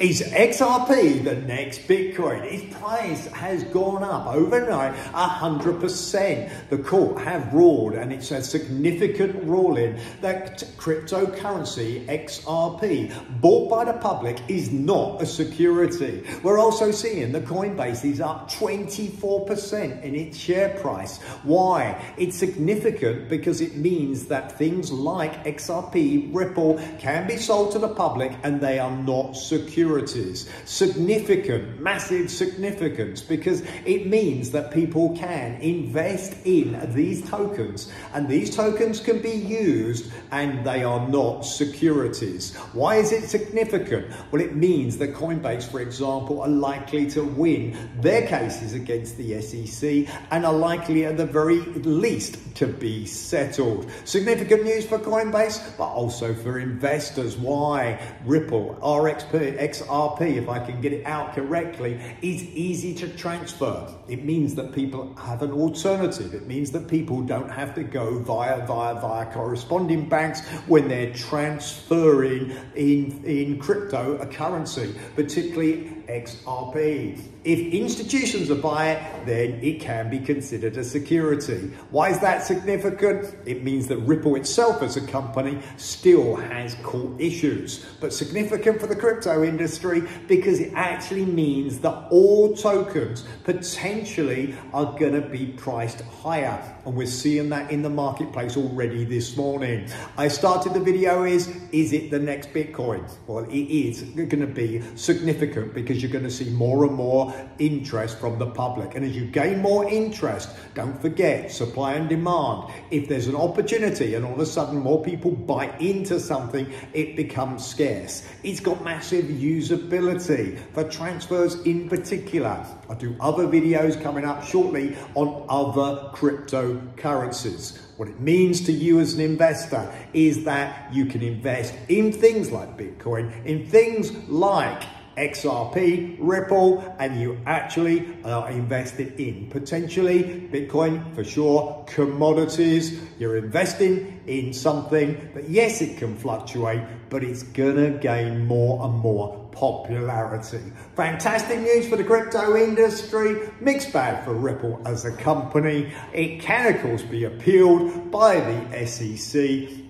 Is XRP the next Bitcoin? Its price has gone up overnight 100%. The court have ruled, and it's a significant ruling, that cryptocurrency XRP bought by the public is not a security. We're also seeing the Coinbase is up 24% in its share price. Why? It's significant because it means that things like XRP, Ripple can be sold to the public and they are not securities. Significant, massive significance because it means that people can invest in these tokens and these tokens can be used and they are not securities. Why is it significant? Well, it means that Coinbase, for example, are likely to win their cases against the SEC and are likely at the very least to be settled. Significant news for Coinbase, but also for investors. Why? Ripple, RXP, XRP, if I can get it out correctly, is easy to transfer. It means that people have an alternative. It means that people don't have to go via, via, via corresponding banks when they're transferring in, in cryptocurrency, particularly XRP. If institutions are buying it, then it can be considered a security. Why is that significant? It means that Ripple itself as a company still has court issues, but significant for the crypto industry because it actually means that all tokens potentially are going to be priced higher. And we're seeing that in the marketplace already this morning. I started the video is, is it the next Bitcoin? Well, it is going to be significant because you're going to see more and more interest from the public. And as you gain more interest, don't forget supply and demand. If there's an opportunity and all of a sudden more people buy into something, it becomes scarce. It's got massive usability for transfers in particular. I'll do other videos coming up shortly on other cryptocurrencies. What it means to you as an investor is that you can invest in things like Bitcoin, in things like XRP, Ripple, and you actually are invested in potentially Bitcoin for sure, commodities. You're investing in something that, yes, it can fluctuate, but it's gonna gain more and more popularity. Fantastic news for the crypto industry, mixed bag for Ripple as a company. It can, of course, be appealed by the SEC.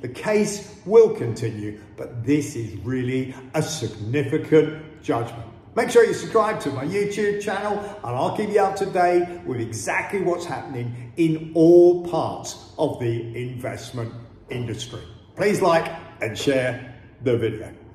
The case will continue, but this is really a significant judgment. Make sure you subscribe to my YouTube channel and I'll keep you up to date with exactly what's happening in all parts of the investment industry. Please like and share the video.